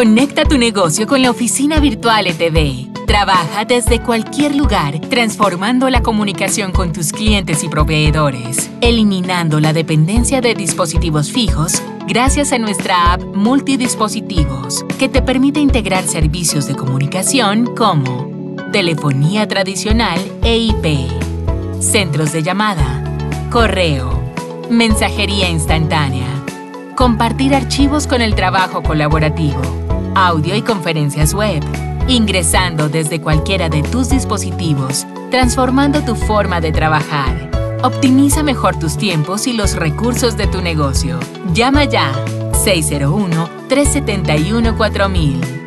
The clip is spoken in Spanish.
Conecta tu negocio con la oficina virtual ETV. Trabaja desde cualquier lugar, transformando la comunicación con tus clientes y proveedores, eliminando la dependencia de dispositivos fijos gracias a nuestra app Multidispositivos, que te permite integrar servicios de comunicación como telefonía tradicional e IP, centros de llamada, correo, mensajería instantánea, compartir archivos con el trabajo colaborativo, audio y conferencias web, ingresando desde cualquiera de tus dispositivos, transformando tu forma de trabajar. Optimiza mejor tus tiempos y los recursos de tu negocio. Llama ya 601 371 4000.